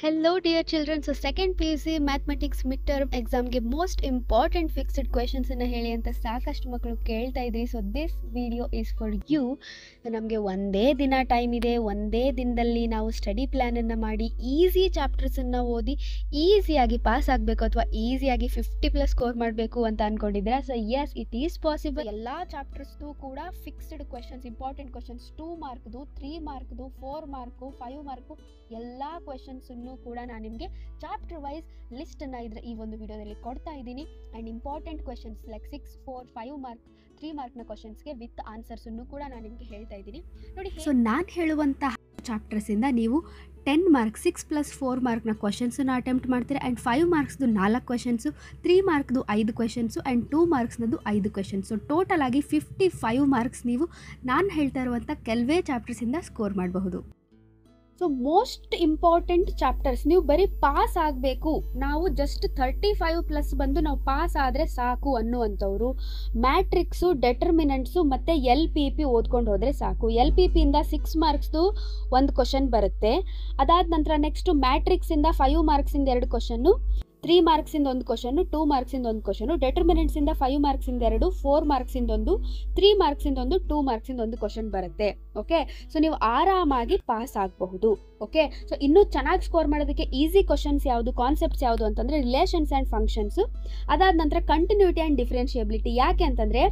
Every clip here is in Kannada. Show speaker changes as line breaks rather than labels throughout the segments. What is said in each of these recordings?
Children so second U C mathematics mid term ಎಕ್ಸಾಮ್ಗೆ ಮೋಸ್ಟ್ ಇಂಪಾರ್ಟೆಂಟ್ ಫಿಕ್ಸ್ಡ್ ಕ್ವೆಶನ್ಸನ್ನು ಹೇಳಿ ಅಂತ ಸಾಕಷ್ಟು ಮಕ್ಕಳು ಕೇಳ್ತಾ ಇದ್ರಿ. So this video is for you ನಮಗೆ ಒಂದೇ ದಿನ ಟೈಮ್ ಇದೆ. ಒಂದೇ ದಿನದಲ್ಲಿ ನಾವು ಸ್ಟಡಿ ಪ್ಲ್ಯಾನನ್ನು ಮಾಡಿ ಈಸಿ ಚಾಪ್ಟರ್ಸನ್ನು ಓದಿ ಈಸಿಯಾಗಿ ಪಾಸ್ ಆಗಬೇಕು ಅಥವಾ ಈಸಿಯಾಗಿ ಫಿಫ್ಟಿ ಪ್ಲಸ್ ಸ್ಕೋರ್ ಮಾಡಬೇಕು ಅಂತ ಅಂದ್ಕೊಂಡಿದ್ದೀರಾ so yes it is possible ಎಲ್ಲ ಚಾಪ್ಟರ್ಸ್ದು ಕೂಡ fixed questions important questions two ಮಾರ್ಕ್ದು three ಮಾರ್ಕ್ದು ಫೋರ್ ಮಾರ್ಕು ಫೈವ್ ಮಾರ್ಕು ಎಲ್ಲ ಕ್ವೆಶನ್ಸನ್ನು ಕೂಡ ನಾನು ನಿಮಗೆ ಚಾಪ್ಟರ್ ವೈಸ್ ಲಿಸ್ಟ್ ಅನ್ನ ಇದ್ರೆ ಈ ಒಂದು ವಿಡಿಯೋದಲ್ಲಿ ಕೊಡ್ತಾ ಇದ್ದೀನಿ. And important questions like six four five mark three ಮಾರ್ಕ್ನ ಕ್ವಶನ್ಸ್ಗೆ ವಿತ್ ಆನ್ಸರ್ಸನ್ನು ಕೂಡ ನಾನು ನಿಮಗೆ ಹೇಳ್ತಾ ಇದ್ದೀನಿ. ನೋಡಿ
ಸೊ ನಾನು ಹೇಳುವಂತಹ ಚಾಪ್ಟರ್ಸಿಂದ ನೀವು ten mark six plus four ಮಾರ್ಕ್ನ ಕ್ವಶನ್ಸನ್ನು ಅಟೆಂಪ್ಟ್ ಮಾಡ್ತೀರಾ. ಆ್ಯಂಡ್ ಫೈವ್ ಮಾರ್ಕ್ಸ್ದು ನಾಲ್ಕು ಕ್ವೆಶನ್ಸು ತ್ರೀ ಮಾರ್ಕ್ದು ಐದು ಕ್ವೆಶನ್ಸು ಆ್ಯಂಡ್ ಟೂ ಮಾರ್ಕ್ಸ್ನದು ಐದು ಕ್ವೆಶನ್ಸು ಟೋಟಲ್ ಆಗಿ ಫಿಫ್ಟಿ ಫೈವ್ ಮಾರ್ಕ್ಸ್ ನೀವು ನಾನು ಹೇಳ್ತಾ ಇರುವಂಥ ಕೆಲವೇ ಚಾಪ್ಟರ್ಸಿಂದ ಸ್ಕೋರ್ ಮಾಡಬಹುದು.
ಸೊ ಮೋಸ್ಟ್ ಇಂಪಾರ್ಟೆಂಟ್ ಚಾಪ್ಟರ್ಸ್ ನೀವು ಬರೀ ಪಾಸ್ ಆಗಬೇಕು. ನಾವು ಜಸ್ಟ್ ಥರ್ಟಿ ಫೈವ್ ಪ್ಲಸ್ ಬಂದು ನಾವು ಪಾಸ್ ಆದರೆ ಸಾಕು ಅನ್ನುವಂಥವ್ರು. ಮ್ಯಾಟ್ರಿಕ್ಸು ಡೆಟರ್ಮಿನೆಂಟ್ಸು ಮತ್ತು ಎಲ್ ಪಿ ಪಿ ಓದ್ಕೊಂಡು ಹೋದರೆ ಸಾಕು. ಎಲ್ ಪಿ ಪಿಯಿಂದ ಸಿಕ್ಸ್ ಮಾರ್ಕ್ಸ್ದು ಒಂದು ಕ್ವಶನ್ ಬರುತ್ತೆ. ಅದಾದ ನಂತರ ನೆಕ್ಸ್ಟು ಮ್ಯಾಟ್ರಿಕ್ಸಿಂದ ಫೈವ್ ಮಾರ್ಕ್ಸಿಂದ ಎರಡು ಕ್ವಶನ್ನು ತ್ರೀ ಮಾರ್ಕ್ಸಿಂದ ಒಂದು ಕ್ವಶನ್ ಟೂ ಮಾರ್ಕ್ಸಿಂದ ಒಂದು ಕ್ವಶನು ಡೆಟರ್ಮಿನೆಂಟ್ಸಿಂದ ಫೈವ್ ಮಾರ್ಕ್ಸಿಂದ ಎರಡು ಫೋರ್ ಮಾರ್ಕ್ಸಿಂದ ಒಂದು ತ್ರೀ ಮಾರ್ಕ್ಸಿಂದ ಒಂದು ಟೂ ಮಾರ್ಕ್ಸಿಂದ ಒಂದು ಕ್ವಶನ್ ಬರುತ್ತೆ. ಓಕೆ ಸೊ ನೀವು ಆರಾಮಾಗಿ ಪಾಸ್ ಆಗಬಹುದು. ಓಕೆ ಸೊ ಇನ್ನೂ ಚೆನ್ನಾಗಿ ಸ್ಕೋರ್ ಮಾಡೋದಕ್ಕೆ ಈಸಿ ಕ್ವಶನ್ಸ್ ಯಾವುದು ಕಾನ್ಸೆಪ್ಟ್ಸ್ ಯಾವುದು ಅಂತಂದರೆ ರಿಲೇಷನ್ಸ್ ಆ್ಯಂಡ್ ಫಂಕ್ಷನ್ಸು ಅದಾದ ನಂತರ ಕಂಟಿನ್ಯೂಟಿ ಆ್ಯಂಡ್ ಡಿಫ್ರೆನ್ಷಿಯಬಿಲಿಟಿ ಯಾಕೆ ಅಂತಂದರೆ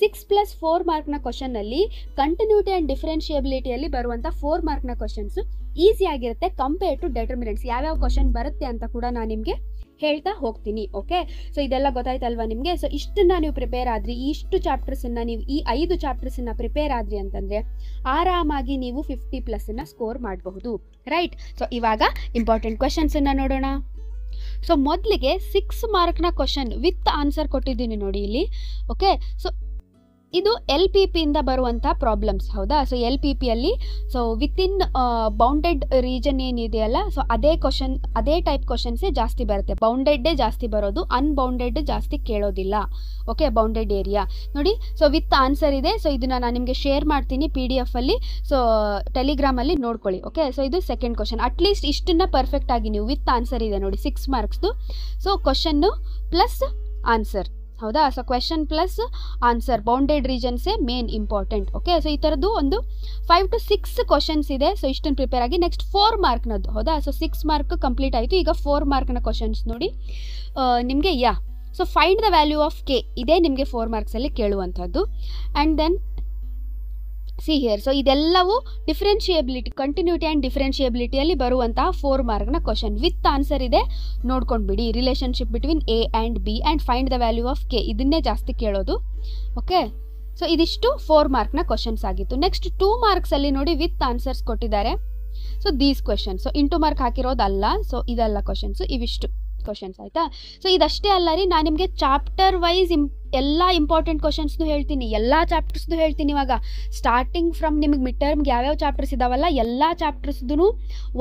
ಸಿಕ್ಸ್ ಪ್ಲಸ್ ಫೋರ್ ಮಾರ್ಕ್ನ ಕ್ವಶನ್ನಲ್ಲಿ ಕಂಟಿನ್ಯೂಟಿ ಆ್ಯಂಡ್ ಡಿಫ್ರೆನ್ಷಿಯಬಿಲಿಟಿಯಲ್ಲಿ ಬರುವಂಥ ಫೋರ್ ಮಾರ್ಕ್ನ ಕ್ವಶನ್ಸು ಈಸಿ ಆಗಿರುತ್ತೆ ಕಂಪೇರ್ ಟು ಡೆಟರ್ಮಿನೆಂಟ್ಸ್ ಯಾವ್ಯಾವ ಕ್ವಶನ್ ಬರುತ್ತೆ ಅಂತ ಕೂಡ ನಾನು ನಿಮಗೆ ಹೇಳ್ತಾ ಹೋಗ್ತೀನಿ ಓಕೆ ಸೊ ಇದೆಲ್ಲ ಗೊತ್ತಾಯ್ತಲ್ವಾ ನಿಮಗೆ? ಸೊ ಇಷ್ಟನ್ನ ನೀವು ಪ್ರಿಪೇರ್ ಆದ್ರಿ, ಇಷ್ಟು ಚಾಪ್ಟರ್ಸನ್ನು ನೀವು ಈ ಐದು ಚಾಪ್ಟರ್ಸನ್ನು ಪ್ರಿಪೇರ್ ಆದ್ರಿ ಅಂತಂದರೆ ಆರಾಮಾಗಿ ನೀವು ಫಿಫ್ಟಿ ಪ್ಲಸ್ಸನ್ನು ಸ್ಕೋರ್ ಮಾಡಬಹುದು ರೈಟ್ ಸೊ ಇವಾಗ ಇಂಪಾರ್ಟೆಂಟ್ ಕ್ವೆಶನ್ಸನ್ನು ನೋಡೋಣ. ಸೊ ಮೊದಲಿಗೆ six mark question with answer ಕೊಟ್ಟಿದ್ದೀನಿ ನೋಡಿ ಇಲ್ಲಿ ಓಕೆ ಸೊ ಇದು ಎಲ್ ಪಿ ಪಿಯಿಂದ ಬರುವಂಥ ಪ್ರಾಬ್ಲಮ್ಸ್ ಹೌದಾ? ಸೊ ಎಲ್ ಪಿ ಪಿಯಲ್ಲಿ ಸೊ ವಿತಿನ್ ಬೌಂಡೆಡ್ ರೀಜನ್ ಏನಿದೆಯಲ್ಲ ಸೊ ಅದೇ ಕ್ವಶನ್ ಅದೇ ಟೈಪ್ ಕ್ವಶನ್ಸೇ ಜಾಸ್ತಿ ಬರುತ್ತೆ. ಬೌಂಡೆಡ್ಡೇ ಜಾಸ್ತಿ ಬರೋದು ಅನ್ಬೌಂಡೆಡ್ ಜಾಸ್ತಿ ಕೇಳೋದಿಲ್ಲ. ಓಕೆ ಬೌಂಡೆಡ್ ಏರಿಯಾ ನೋಡಿ ಸೊ ವಿತ್ ಆನ್ಸರ್ ಇದೆ ಸೊ ಇದನ್ನ ನಾನು ನಿಮಗೆ ಶೇರ್ ಮಾಡ್ತೀನಿ ಪಿ ಡಿ ಎಫಲ್ಲಿ ಸೊ ಟೆಲಿಗ್ರಾಮಲ್ಲಿ ನೋಡ್ಕೊಳ್ಳಿ ಓಕೆ ಸೊ ಇದು ಸೆಕೆಂಡ್ ಕ್ವಶನ್ ಅಟ್ಲೀಸ್ಟ್ ಇಷ್ಟನ್ನ ಪರ್ಫೆಕ್ಟ್ ಆಗಿ ನೀವು ವಿತ್ ಆನ್ಸರ್ ಇದೆ ನೋಡಿ ಸಿಕ್ಸ್ ಮಾರ್ಕ್ಸ್ದು ಸೊ ಕ್ವಶನ್ನು ಪ್ಲಸ್ ಆನ್ಸರ್ ಹೌದಾ? So question plus answer bounded ರೀಜನ್ಸೇ main important okay so ಈ ಥರದ್ದು ಒಂದು ಫೈವ್ ಟು ಸಿಕ್ಸ್ ಕ್ವಶನ್ಸ್ ಇದೆ. ಸೊ ಇಷ್ಟನ್ನು ಪ್ರಿಪೇರ್ ಆಗಿ ನೆಕ್ಸ್ಟ್ ಫೋರ್ ಮಾರ್ಕ್ನದ್ದು ಹೌದಾ? ಸೊ ಸಿಕ್ಸ್ ಮಾರ್ಕ್ ಕಂಪ್ಲೀಟ್ ಆಯಿತು. ಈಗ ಫೋರ್ ಮಾರ್ಕ್ನ ಕ್ವಶನ್ಸ್ ನೋಡಿ. ನಿಮಗೆ ya so find the value of K ಇದೇ ನಿಮಗೆ ಫೋರ್ ಮಾರ್ಕ್ಸಲ್ಲಿ ಕೇಳುವಂಥದ್ದು. And then see here so ಇದೆಲ್ಲವೂ ಡಿಫ್ರೆನ್ಷಿಯಬಿಲಿಟಿ ಕಂಟಿನ್ಯೂಟಿ ಆ್ಯಂಡ್ ಡಿಫ್ರೆನ್ಷಿಯಬಿಲಿಟಿಯಲ್ಲಿ ಬರುವಂತಹ four mark question with answer ಇದೆ, ನೋಡ್ಕೊಂಡು ಬಿಡಿ. Relationship between A and B and find the value of k ಇದನ್ನೇ ಜಾಸ್ತಿ ಕೇಳೋದು. ಓಕೆ ಸೊ ಇದಿಷ್ಟು ಫೋರ್ ಮಾರ್ಕ್ನ ಕ್ವಶನ್ಸ್ ಆಗಿತ್ತು. ನೆಕ್ಸ್ಟ್ ಟೂ ಮಾರ್ಕ್ಸಲ್ಲಿ ನೋಡಿ ವಿತ್ ಆನ್ಸರ್ಸ್ ಕೊಟ್ಟಿದ್ದಾರೆ. So these questions so into mark ಹಾಕಿರೋದಲ್ಲ. So ಇದೆಲ್ಲ ಕ್ವಶನ್ಸು ಇವಿಷ್ಟು. ಕ್ವಶನ್ಸ್ ಆಯ್ತಾ? ಸೊ ಇದಷ್ಟೇ ಅಲ್ಲ ರೀ ನಾನು ನಿಮಗೆ ಚಾಪ್ಟರ್ ವೈಸ್ ಇಂಪ್ ಎಲ್ಲ ಇಂಪಾರ್ಟೆಂಟ್ ಕ್ವಶನ್ಸ್ನು ಹೇಳ್ತೀನಿ. ಎಲ್ಲ ಚಾಪ್ಟರ್ಸ್ದು ಹೇಳ್ತೀನಿ ಇವಾಗ. ಸ್ಟಾರ್ಟಿಂಗ್ ಫ್ರಮ್ ನಿಮಗೆ ಮಿಡ್ ಟರ್ಮ್ಗೆ ಯಾವ್ಯಾವ ಚಾಪ್ಟರ್ಸ್ ಇದಾವಲ್ಲ, ಎಲ್ಲ ಚಾಪ್ಟರ್ಸ್ದು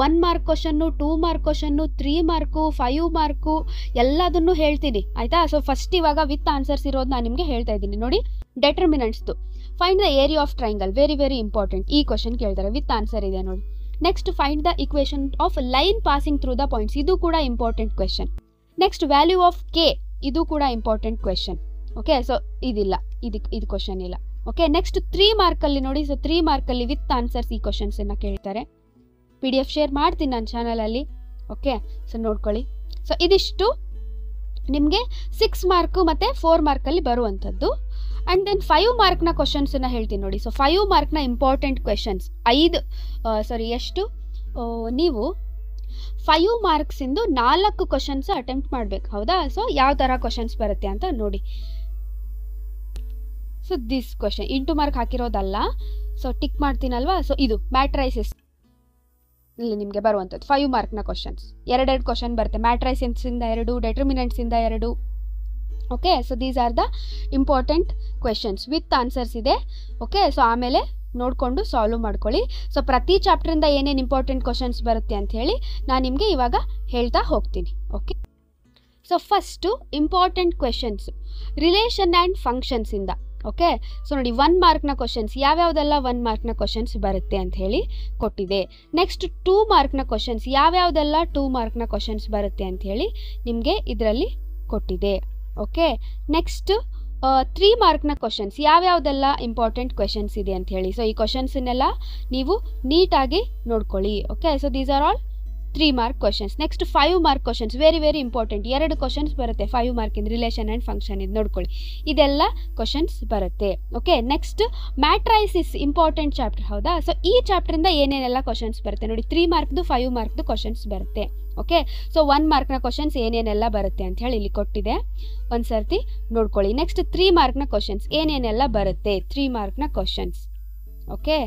one mark question two mark question three mark five mark ಎಲ್ಲದನ್ನು ಹೇಳ್ತೀನಿ. ಆಯಿತಾ? ಸೊ ಫಸ್ಟ್ ಇವಾಗ ವಿತ್ ಆನ್ಸರ್ಸ್ ಇರೋದು ನಾನು ನಿಮಗೆ ಹೇಳ್ತಾ ಇದ್ದೀನಿ. ನೋಡಿ ಡೆಟರ್ಮಿನೆಂಟ್ಸ್ದು find the area of triangle very very important ಈ ಕ್ವಶನ್ ಕೇಳ್ತಾರೆ. ವಿತ್ ಆನ್ಸರ್ ಇದೆ ನೋಡಿ. Next find the equation of line passing through the points ಇದು ಕೂಡ important question next value of K ಇದು ಕೂಡ ಇಂಪಾರ್ಟೆಂಟ್ ಕ್ವೆಶನ್ ಓಕೆ ಸೊ ಇದಿಲ್ಲ. ಇದಕ್ಕೆ ಇದು ಕ್ವಶನ್ ಇಲ್ಲ. ಓಕೆ ನೆಕ್ಸ್ಟ್ ತ್ರೀ ಮಾರ್ಕಲ್ಲಿ ನೋಡಿ. ಸೊ ತ್ರೀ ಮಾರ್ಕಲ್ಲಿ ವಿತ್ ಆನ್ಸರ್ಸ್ ಈ ಕ್ವಶನ್ಸನ್ನು ಕೇಳ್ತಾರೆ. ಪಿ ಡಿ ಎಫ್ ಶೇರ್ ಮಾಡ್ತೀನಿ ನನ್ನ ಚಾನಲಲ್ಲಿ ಓಕೆ ಸೊ ನೋಡ್ಕೊಳ್ಳಿ. ಸೊ ಇದಿಷ್ಟು. ನಿಮಗೆ ಸಿಕ್ಸ್ ಮಾರ್ಕು ಮತ್ತು ಫೋರ್ ಮಾರ್ಕಲ್ಲಿ ಬರುವಂಥದ್ದು. ಆ್ಯಂಡ್ ದೆನ್ ಫೈವ್ ಮಾರ್ಕ್ನ ಕ್ವಶನ್ಸನ್ನು ಹೇಳ್ತೀನಿ ನೋಡಿ. ಸೊ ಫೈವ್ ಮಾರ್ಕ್ನ ಇಂಪಾರ್ಟೆಂಟ್ ಕ್ವೆಶನ್ಸ್ ಐದು ಸಾರಿ ಎಷ್ಟು? ನೀವು ಫೈವ್ ಮಾರ್ಕ್ಸಿಂದು ನಾಲ್ಕು ಕ್ವಶನ್ಸ್ ಅಟೆಂಪ್ಟ್ ಮಾಡಬೇಕು. ಹೌದಾ? ಸೊ ಯಾವ ಥರ ಕ್ವಶನ್ಸ್ ಬರುತ್ತೆ ಅಂತ ನೋಡಿ. So this question into mark ಹಾಕಿರೋದಲ್ಲ. So tick ಮಾಡ್ತೀನಲ್ವಾ? ಸೊ ಇದು ಮ್ಯಾಟ್ರೈಸಿಸ್ ಇಲ್ಲಿ ನಿಮಗೆ ಬರುವಂಥದ್ದು ಫೈವ್ ಮಾರ್ಕ್ನ ಕ್ವಶನ್ಸ್ ಎರಡೆರಡು ಕ್ವಶನ್ ಬರುತ್ತೆ. ಮ್ಯಾಟ್ರೈಸಿನ್ಸಿಂದ ಎರಡು ಡೆಟರ್ಮಿನೆಂಟ್ಸಿಂದ ಎರಡು. Okay so these are the important questions with answers ಇದೆ. ಓಕೆ ಸೊ ಆಮೇಲೆ ನೋಡಿಕೊಂಡು ಸಾಲ್ವ್ ಮಾಡ್ಕೊಳ್ಳಿ. ಸೊ ಪ್ರತಿ ಚಾಪ್ಟರಿಂದ ಏನೇನು ಇಂಪಾರ್ಟೆಂಟ್ ಕ್ವಶನ್ಸ್ ಬರುತ್ತೆ ಅಂತ ಹೇಳಿ ನಾನು ನಿಮಗೆ ಇವಾಗ ಹೇಳ್ತಾ ಹೋಗ್ತೀನಿ. Okay so first important questions relation and ಫಂಕ್ಷನ್ಸಿಂದ okay so ನೋಡಿ ಒನ್ ಮಾರ್ಕ್ನ ಕ್ವಶನ್ಸ್ ಯಾವ್ಯಾವ್ದೆಲ್ಲ ಒನ್ ಮಾರ್ಕ್ನ ಕ್ವಶನ್ಸ್ ಬರುತ್ತೆ ಅಂತ ಹೇಳಿ ಕೊಟ್ಟಿದೆ. ನೆಕ್ಸ್ಟ್ ಟೂ ಮಾರ್ಕ್ನ ಕ್ವಶನ್ಸ್ ಯಾವ್ಯಾವ್ದೆಲ್ಲ ಟೂ ಮಾರ್ಕ್ನ ಕ್ವಶನ್ಸ್ ಬರುತ್ತೆ ಅಂತ ಹೇಳಿ ನಿಮಗೆ ಇದರಲ್ಲಿ ಕೊಟ್ಟಿದೆ. ಓಕೆ ನೆಕ್ಸ್ಟ್ ತ್ರೀ ಮಾರ್ಕ್ನ ಕ್ವಶನ್ಸ್ ಯಾವ್ಯಾವ್ದೆಲ್ಲ ಇಂಪಾರ್ಟೆಂಟ್ ಕ್ವೆಶನ್ಸ್ ಇದೆ ಅಂತ ಹೇಳಿ. ಸೊ ಈ ಕ್ವಶನ್ಸನ್ನೆಲ್ಲ ನೀವು ನೀಟಾಗಿ ನೋಡ್ಕೊಳ್ಳಿ. Okay so these are all three mark questions next five mark questions very very important ಎರಡು ಕ್ವಶನ್ಸ್ ಬರುತ್ತೆ. Five in relation and function ಇದು ನೋಡ್ಕೊಳ್ಳಿ. ಇದೆಲ್ಲ ಕ್ವಶನ್ಸ್ ಬರುತ್ತೆ. Okay next matrices important chapter ಹೌದಾ? ಸೊ ಈ ಚಾಪ್ಟರಿಂದ ಏನೇನೆಲ್ಲ ಕ್ವಶನ್ಸ್ ಬರುತ್ತೆ? ನೋಡಿ ತ್ರೀ ಮಾರ್ಕ್ದು ಫೈವ್ ಮಾರ್ಕ್ದು ಕ್ವಶನ್ಸ್ ಬರುತ್ತೆ. ಓಕೆ ಸೊ ಒನ್ ಮಾರ್ಕ್ನ ಕ್ವಶನ್ಸ್ ಏನೇನೆಲ್ಲ ಬರುತ್ತೆ ಅಂತ ಹೇಳಿ ಇಲ್ಲಿ ಕೊಟ್ಟಿದೆ. ಒಂದು ಸರ್ತಿ ನೋಡ್ಕೊಳ್ಳಿ. ನೆಕ್ಸ್ಟ್ ತ್ರೀ ಮಾರ್ಕ್ನ ಕ್ವಶನ್ಸ್ ಏನೇನೆಲ್ಲ ಬರುತ್ತೆ? ತ್ರೀ ಮಾರ್ಕ್ನ ಕ್ವಶನ್ಸ್ ಓಕೆ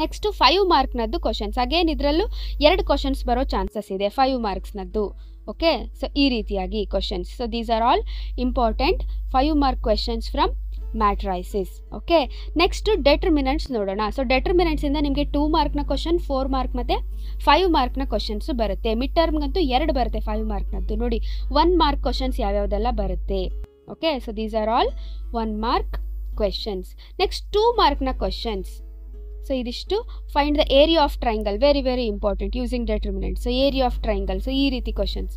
ನೆಕ್ಸ್ಟ್ ಫೈವ್ ಮಾರ್ಕ್ನದ್ದು ಕ್ವಶನ್ಸ್ ಅಗೇನ್ ಇದರಲ್ಲೂ ಎರಡು ಕ್ವಶನ್ಸ್ ಬರೋ ಚಾನ್ಸಸ್ ಇದೆ ಫೈವ್ ಮಾರ್ಕ್ಸ್ನದ್ದು ಓಕೆ ಸೊ ಈ ರೀತಿಯಾಗಿ questions so these are all important five mark questions from matrices okay next determinants ನೋಡೋಣ. ಸೊ ಡೆಟರ್ಮಿನೆಂಟ್ಸಿಂದ ನಿಮಗೆ ಟೂ ಮಾರ್ಕ್ನ ಕ್ವಶನ್ ಫೋರ್ ಮಾರ್ಕ್ ಮತ್ತು ಫೈವ್ ಮಾರ್ಕ್ನ ಕ್ವಶನ್ಸ್ ಬರುತ್ತೆ. ಮಿಡ್ ಟರ್ಮ್ಗಂತೂ ಎರಡು ಬರುತ್ತೆ ಫೈವ್ ಮಾರ್ಕ್ನದ್ದು ನೋಡಿ ಒನ್ ಮಾರ್ಕ್ ಕ್ವಶನ್ಸ್ ಯಾವ್ಯಾವುದೆಲ್ಲ ಬರುತ್ತೆ. Okay so these are all one mark questions next two ಮಾರ್ಕ್ನ questions so ಇದಿಷ್ಟು find the area of triangle very very important using determinant so area of triangle so ಈ ರೀತಿ ಕ್ವಶನ್ಸ್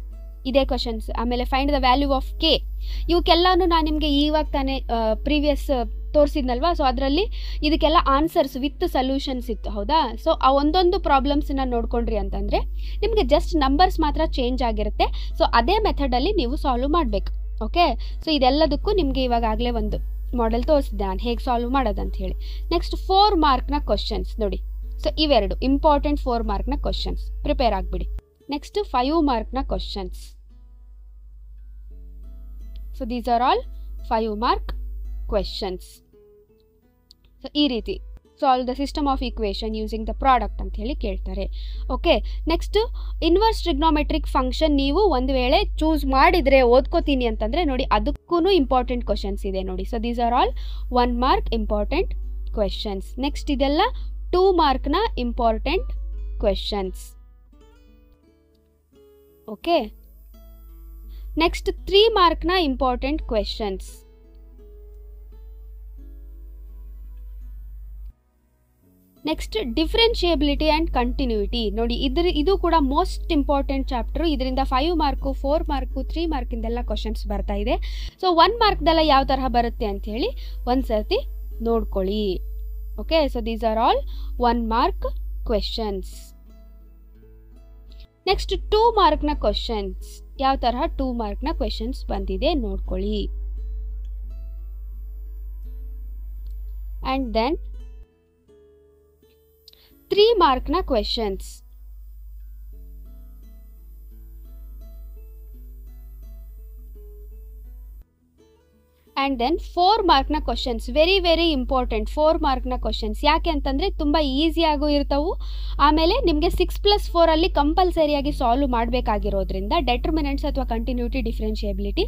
ಇದೇ ಕ್ವಶನ್ಸ್ ಆಮೇಲೆ find the value of k ಇವಕ್ಕೆಲ್ಲಾನು ನಾನು ನಿಮಗೆ ಇವಾಗ ತಾನೇ ಪ್ರೀವಿಯಸ್ ತೋರಿಸಿದ್ನಲ್ವಾ? ಸೊ ಅದರಲ್ಲಿ ಇದಕ್ಕೆಲ್ಲ ಆನ್ಸರ್ಸ್ ವಿತ್ ಸೊಲ್ಯೂಷನ್ಸ್ ಇತ್ತು, ಹೌದಾ? ಸೊ ಆ ಒಂದೊಂದು ಪ್ರಾಬ್ಲಮ್ಸನ್ನ ನೋಡ್ಕೊಂಡ್ರಿ ಅಂತಂದರೆ, ನಿಮಗೆ ಜಸ್ಟ್ ನಂಬರ್ಸ್ ಮಾತ್ರ ಚೇಂಜ್ ಆಗಿರುತ್ತೆ. ಸೊ ಅದೇ ಮೆಥಡಲ್ಲಿ ನೀವು ಸಾಲ್ವ್ ಮಾಡಬೇಕು. ಓಕೆ ಸೊ ಇದೆಲ್ಲದಕ್ಕೂ ನಿಮಗೆ ಇವಾಗಾಗಲೇ ಒಂದು ಮಾಡೆಲ್ ತೋರಿಸಿದ್ದೆ ನಾನು, ಹೇಗೆ ಸಾಲ್ವ್ ಮಾಡೋದಂತ ಹೇಳಿ ನೆಕ್ಸ್ಟ್ ಫೋರ್ ಮಾರ್ಕ್ನ ಕ್ವಶನ್ಸ್ ನೋಡಿ. ಸೊ ಇವೆರಡು ಇಂಪಾರ್ಟೆಂಟ್ ಫೋರ್ ಮಾರ್ಕ್ನ ಕ್ವಶನ್ಸ್ ಪ್ರಿಪೇರ್ ಆಗಿಬಿಡಿ. Next five ಮಾರ್ಕ್ನ questions so these are all five mark questions so ಈ ರೀತಿ. Solve the system of equation using the product ಅಂತ ಹೇಳಿ ಕೇಳ್ತಾರೆ. Okay next inverse trigonometric function ನೀವು ಒಂದು ವೇಳೆ ಚೂಸ್ ಮಾಡಿದರೆ ಓದ್ಕೋತೀನಿ ಅಂತಂದರೆ ನೋಡಿ ಅದಕ್ಕೂ ಇಂಪಾರ್ಟೆಂಟ್ ಕ್ವಶನ್ಸ್ ಇದೆ ನೋಡಿ. So these are all one mark important questions next ಇದೆಲ್ಲ two ಮಾರ್ಕ್ನ important questions okay next three ಮಾರ್ಕ್ನ important questions next differentiability and continuity ನೋಡಿ, ಇದ್ರ ಇದು ಕೂಡ ಮೋಸ್ಟ್ ಇಂಪಾರ್ಟೆಂಟ್ ಚಾಪ್ಟರ್ ಇದರಿಂದ five mark four mark three ಮಾರ್ಕಿಂದೆಲ್ಲ questions ಬರ್ತಾ ಇದೆ. ಸೊ ಒನ್ ಮಾರ್ಕ್ದೆಲ್ಲ ಯಾವ ತರಹ ಬರುತ್ತೆ ಅಂತ ಹೇಳಿ ಒಂದು ಸರ್ತಿ ನೋಡ್ಕೊಳ್ಳಿ okay so these are all one mark questions next two ಮಾರ್ಕ್ನ questions ಯಾವ ತರಹ ಟೂ ಮಾರ್ಕ್ನ ಕ್ವೆಶನ್ಸ್ ಬಂದಿದೆ ನೋಡ್ಕೊಳ್ಳಿ. ಆ್ಯಂಡ್ ದೆನ್ ತ್ರೀ ಮಾರ್ಕ್ನ questions and then four ಮಾರ್ಕ್ನ questions very very important four ಮಾರ್ಕ್ನ questions ಯಾಕೆ ಅಂತಂದರೆ ತುಂಬ ಈಸಿಯಾಗೂ ಇರ್ತವು ಆಮೇಲೆ ನಿಮಗೆ ಸಿಕ್ಸ್ ಪ್ಲಸ್ ಫೋರಲ್ಲಿ ಕಂಪಲ್ಸರಿಯಾಗಿ ಸಾಲ್ವ್ ಮಾಡಬೇಕಾಗಿರೋದ್ರಿಂದ ಡೆಟರ್ಮಿನೆಂಟ್ಸ್ ಅಥವಾ ಕಂಟಿನ್ಯೂಟಿ ಡಿಫ್ರೆನ್ಷಿಯಬಿಲಿಟಿ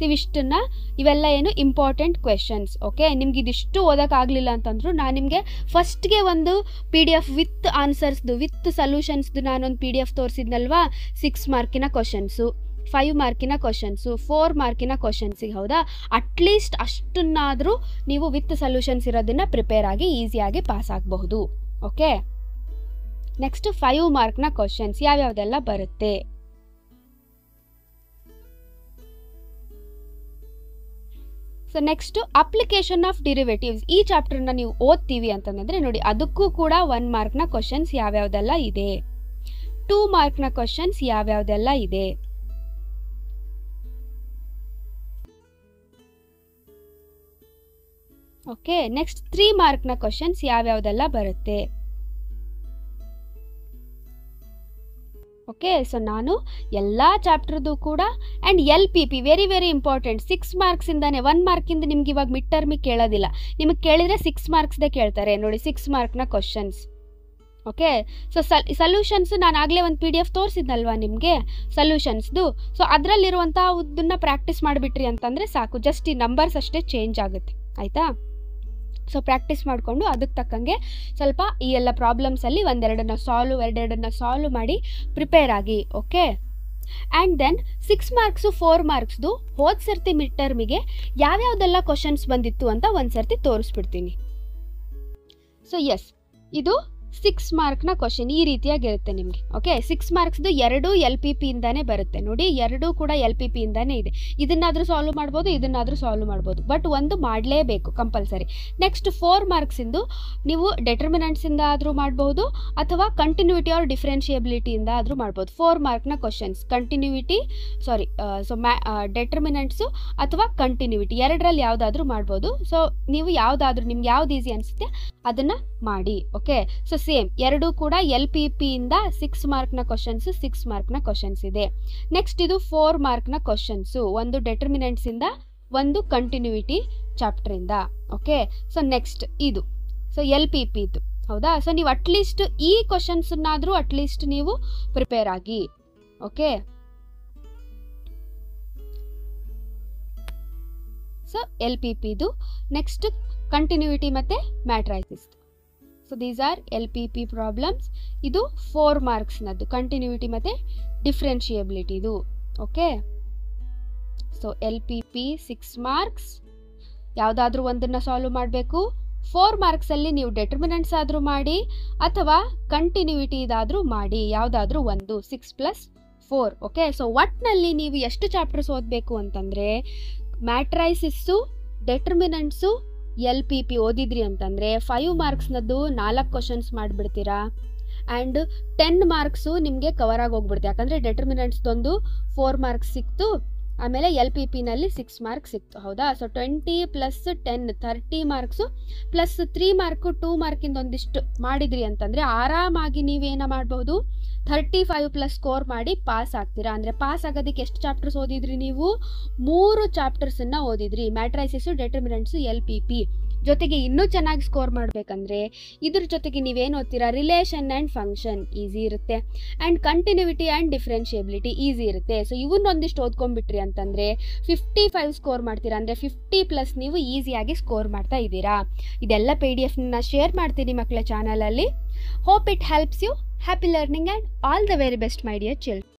ಇವಿಷ್ಟನ್ನ ಇವೆಲ್ಲ ಏನು ಇಂಪಾರ್ಟೆಂಟ್ ಕ್ವೆಶನ್ಸ್ ಓಕೆ ನಿಮ್ಗೆ ಇದಿಷ್ಟು ಓದೋಕ್ಕಾಗಲಿಲ್ಲ ಅಂತಂದ್ರು ನಾನು ನಿಮಗೆ ಫಸ್ಟ್ಗೆ ಒಂದು ಪಿ ಡಿ ಎಫ್ ವಿತ್ ಆನ್ಸರ್ಸ್ದು ವಿತ್ ಸೊಲ್ಯೂಷನ್ಸ್ದು ನಾನೊಂದು ಪಿ ಡಿ ಎಫ್ ತೋರಿಸಿದ್ನಲ್ವಾ ಸಿಕ್ಸ್ ಮಾರ್ಕಿನ ಕ್ವಶನ್ಸು ಫೈವ್ ಮಾರ್ಕಿನ ಕ್ವಶನ್ಸು ಫೋರ್ ಮಾರ್ಕಿನ ಕ್ವಶನ್ಸಿಗೆ ಹೌದಾ? ಅಟ್ಲೀಸ್ಟ್ ಅಷ್ಟನ್ನಾದರೂ ನೀವು ವಿತ್ ಸೊಲ್ಯೂಷನ್ಸ್ ಇರೋದನ್ನ ಪ್ರಿಪೇರ್ ಆಗಿ ಈಸಿಯಾಗಿ ಪಾಸ್ ಆಗಬಹುದು. ಓಕೆ ನೆಕ್ಸ್ಟ್ ಫೈವ್ ಮಾರ್ಕ್ನ ಕ್ವಶನ್ಸ್ ಯಾವ್ಯಾವ್ದೆಲ್ಲ ಬರುತ್ತೆ? So next application of derivatives ಈ ಚಾಪ್ಟರ್ನ ನೀವು ಓದ್ತೀವಿ ಅಂತಂದ್ರೆ ನೋಡಿ, ಅದಕ್ಕೂ ಕೂಡ ಒನ್ ಮಾರ್ಕ್ನ ಕ್ವಶನ್ಸ್ ಯಾವ್ಯಾವ್ದೆಲ್ಲ ಇದೆ? ಟೂ ಮಾರ್ಕ್ನ ಕ್ವಶನ್ಸ್ ಯಾವ್ಯಾವ್ದೆಲ್ಲ ಇದೆ? ಓಕೆ ನೆಕ್ಸ್ಟ್ ತ್ರೀ ಮಾರ್ಕ್ನ ಕ್ವಶನ್ಸ್ ಯಾವ್ಯಾವ್ದೆಲ್ಲ ಬರುತ್ತೆ? ಓಕೆ ಸೊ ನಾನು ಎಲ್ಲ ಚಾಪ್ಟರ್ದು ಕೂಡ and L P P very very important six ಮಾರ್ಕ್ಸಿಂದಾನೆ one ಮಾರ್ಕಿಂದ ನಿಮ್ಗೆ ಇವಾಗ ಮಿಡ್ ಟರ್ಮಿಗೆ ಕೇಳೋದಿಲ್ಲ. ನಿಮಗೆ ಕೇಳಿದರೆ ಸಿಕ್ಸ್ ಮಾರ್ಕ್ಸ್ದೇ ಕೇಳ್ತಾರೆ. ನೋಡಿ ಸಿಕ್ಸ್ ಮಾರ್ಕ್ನ ಕ್ವಶನ್ಸ್ ಓಕೆ ಸೊ ಸಲ್ ಸೊಲ್ಯೂಷನ್ಸ್ ನಾನು ಆಗಲೇ ಒಂದು ಪಿ ಡಿ ಎಫ್ ತೋರಿಸಿದ್ನಲ್ವಾ ನಿಮಗೆ? ಸಲ್ಯೂಷನ್ಸ್ದು ಸೊ ಅದರಲ್ಲಿರುವಂಥ ಪ್ರಾಕ್ಟೀಸ್ ಮಾಡಿಬಿಟ್ರಿ ಅಂತಂದರೆ ಸಾಕು. ಜಸ್ಟ್ ಈ ನಂಬರ್ಸ್ ಅಷ್ಟೇ ಚೇಂಜ್ ಆಗುತ್ತೆ. ಆಯಿತಾ? ಸೊ ಪ್ರಾಕ್ಟೀಸ್ ಮಾಡಿಕೊಂಡು ಅದಕ್ಕೆ ತಕ್ಕಂಗೆ ಸ್ವಲ್ಪ ಈ ಎಲ್ಲ ಪ್ರಾಬ್ಲಮ್ಸಲ್ಲಿ ಒಂದೆರಡನ್ನ ಸಾಲ್ವ್ ಎರಡೆರಡನ್ನ ಸಾಲ್ವ್ ಮಾಡಿ ಪ್ರಿಪೇರ್ ಆಗಿ okay and then six marks four ಮಾರ್ಕ್ಸ್ದು ಹೋದ ಸರ್ತಿ ಮಿಡ್ ಟರ್ಮಿಗೆ ಯಾವ್ಯಾವ್ದೆಲ್ಲ ಕ್ವಶನ್ಸ್ ಬಂದಿತ್ತು ಅಂತ ಒಂದು ಸರ್ತಿ ತೋರಿಸ್ಬಿಡ್ತೀನಿ. ಸೊ ಎಸ್ ಇದು ಸಿಕ್ಸ್ ಮಾರ್ಕ್ನ ಕ್ವಶನ್ ಈ ರೀತಿಯಾಗಿರುತ್ತೆ ನಿಮಗೆ ಓಕೆ ಸಿಕ್ಸ್ ಮಾರ್ಕ್ಸ್ದು ಎರಡೂ ಎಲ್ ಪಿ ಪಿಯಿಂದಾನೇ ಬರುತ್ತೆ. ನೋಡಿ, ಎರಡೂ ಕೂಡ ಎಲ್ ಪಿ ಪಿಯಿಂದಾನೇ ಇದೆ. ಇದನ್ನಾದರೂ ಸಾಲ್ವ್ ಮಾಡ್ಬೋದು, ಇದನ್ನಾದರೂ ಸಾಲ್ವ್ ಮಾಡ್ಬೋದು. ಬಟ್ ಒಂದು ಮಾಡಲೇಬೇಕು ಕಂಪಲ್ಸರಿ ನೆಕ್ಸ್ಟ್ ಫೋರ್ ಮಾರ್ಕ್ಸಿಂದು ನೀವು ಡೆಟರ್ಮಿನೆಂಟ್ಸಿಂದ ಆದರೂ ಮಾಡ್ಬೋದು, ಅಥವಾ ಕಂಟಿನ್ಯೂಟಿ ಆರ್ ಡಿಫ್ರೆನ್ಷಿಯಬಿಲಿಟಿಯಿಂದ ಆದರೂ ಮಾಡ್ಬೋದು. Four ಮಾರ್ಕ್ನ questions continuity sorry so ಮ್ಯಾ ಡೆಟರ್ಮಿನೆಂಟ್ಸು ಅಥವಾ ಕಂಟಿನ್ಯೂಟಿ ಎರಡರಲ್ಲಿ ಯಾವುದಾದ್ರೂ ಮಾಡ್ಬೋದು. ಸೊ ನೀವು ಯಾವುದಾದ್ರೂ, ನಿಮ್ಗೆ ಯಾವ್ದು ಈಸಿ ಅನಿಸುತ್ತೆ, ಅದನ್ನು ಮಾಡಿ ಓಕೆ ಸೊ ಸೇಮ್ ಎರಡೂ ಕೂಡ ಎಲ್ ಪಿ ಪಿಯಿಂದ ಸಿಕ್ಸ್ ಮಾರ್ಕ್ನ ಕ್ವಶನ್ಸ್ ಸಿಕ್ಸ್ ಮಾರ್ಕ್ನ ಕ್ವಶನ್ಸ್ ಇದೆ. ನೆಕ್ಸ್ಟ್ ಇದು ಫೋರ್ ಮಾರ್ಕ್ನ ಕ್ವಶನ್ಸು ಒಂದು ಡೆಟರ್ಮಿನೆಂಟ್ಸಿಂದ ಒಂದು ಕಂಟಿನ್ಯೂಟಿ ಚಾಪ್ಟ್ರಿಂದ ಓಕೆ ಸೊ ನೆಕ್ಸ್ಟ್ ಇದು. ಸೊ ಎಲ್ ಪಿ ಪಿ ಇದು ಹೌದಾ? ಸೊ ನೀವು ಅಟ್ಲೀಸ್ಟ್ ಈ ಕ್ವಶನ್ಸನ್ನಾದರೂ ಅಟ್ಲೀಸ್ಟ್ ನೀವು ಪ್ರಿಪೇರ್ ಆಗಿ. ಓಕೆ ಸೊ ಎಲ್ ಪಿ ಪಿದು ನೆಕ್ಸ್ಟ್ ಕಂಟಿನ್ಯೂಟಿ ಮತ್ತು matrices so these are L P P problems ಇದು ಫೋರ್ ಮಾರ್ಕ್ಸ್ನದ್ದು ಕಂಟಿನ್ಯೂಟಿ ಮತ್ತು ಡಿಫ್ರೆನ್ಷಿಯಬಿಲಿಟಿದು okay so L P P six marks ಯಾವುದಾದ್ರೂ ಒಂದನ್ನು ಸಾಲ್ವ್ ಮಾಡಬೇಕು. ಫೋರ್ ಮಾರ್ಕ್ಸಲ್ಲಿ ನೀವು ಡೆಟರ್ಮಿನೆಂಟ್ಸ್ ಆದರೂ ಮಾಡಿ, ಅಥವಾ ಕಂಟಿನ್ಯೂಟಿ ಇದಾದರೂ ಮಾಡಿ, ಯಾವುದಾದ್ರೂ ಒಂದು six plus four okay so ಒಟ್ನಲ್ಲಿ ನೀವು ಎಷ್ಟು ಚಾಪ್ಟರ್ಸ್ ಓದಬೇಕು ಅಂತಂದರೆ matrices determinants L P P ಓದಿದ್ರಿ ಅಂತಂದರೆ ಫೈವ್ ಮಾರ್ಕ್ಸ್ನದ್ದು ನಾಲ್ಕು ಕ್ವಶನ್ಸ್ ಮಾಡಿಬಿಡ್ತೀರಾ? ಆ್ಯಂಡ್ ಟೆನ್ ಮಾರ್ಕ್ಸು ನಿಮಗೆ ಕವರ್ ಆಗಿ ಹೋಗ್ಬಿಡುತ್ತೆ ಯಾಕಂದರೆ ಡೆಟರ್ಮಿನೆಂಟ್ಸ್ದೊಂದು ಫೋರ್ ಮಾರ್ಕ್ಸ್ ಸಿಕ್ತು, ಆಮೇಲೆ ಎಲ್ ಪಿ ಪಿನಲ್ಲಿ ಸಿಕ್ಸ್ ಮಾರ್ಕ್ಸ್ ಸಿಕ್ತು. ಹೌದಾ? So twenty plus ten thirty marks plus three mark two ಮಾರ್ಕಿಂದ ಒಂದಿಷ್ಟು ಮಾಡಿದ್ರಿ ಅಂತಂದರೆ ಆರಾಮಾಗಿ ನೀವೇನ ಮಾಡ್ಬೋದು? ಥರ್ಟಿ ಫೈವ್ ಪ್ಲಸ್ ಸ್ಕೋರ್ ಮಾಡಿ ಪಾಸ್ ಆಗ್ತೀರಾ? ಅಂದರೆ ಪಾಸ್ ಆಗೋದಕ್ಕೆ ಎಷ್ಟು ಚಾಪ್ಟರ್ಸ್ ಓದಿದ್ರಿ ನೀವು? ಮೂರು ಚಾಪ್ಟರ್ಸನ್ನು ಓದಿದ್ರಿ. ಮ್ಯಾಟ್ರೈಸಸ್ಸು ಡೆಟರ್ಮಿನೆಂಟ್ಸು ಎಲ್ ಪಿ ಪಿ ಜೊತೆಗೆ ಇನ್ನೂ ಚೆನ್ನಾಗಿ ಸ್ಕೋರ್ ಮಾಡಬೇಕಂದ್ರೆ ಇದ್ರ ಜೊತೆಗೆ ನೀವೇನು ಓದ್ತೀರಾ? ರಿಲೇಷನ್ ಆ್ಯಂಡ್ ಫಂಕ್ಷನ್ ಈಸಿ ಇರುತ್ತೆ. And continuity and differentiability easy ಇರುತ್ತೆ. ಸೊ ಇವನ್ನೊಂದಿಷ್ಟು ಓದ್ಕೊಂಡ್ಬಿಟ್ರಿ ಅಂತಂದರೆ ಫಿಫ್ಟಿ ಫೈವ್ ಸ್ಕೋರ್ ಮಾಡ್ತೀರಾ? ಅಂದರೆ ಫಿಫ್ಟಿ ಪ್ಲಸ್ ನೀವು ಈಸಿಯಾಗಿ ಸ್ಕೋರ್ ಮಾಡ್ತಾ ಇದ್ದೀರಾ. ಇದೆಲ್ಲ ಪಿ ಡಿ ಎಫ್ನ ಶೇರ್ ಮಾಡ್ತೀನಿ ಮಕ್ಕಳ ಚಾನಲಲ್ಲಿ hope it helps you Happy learning and all the very best my dear children.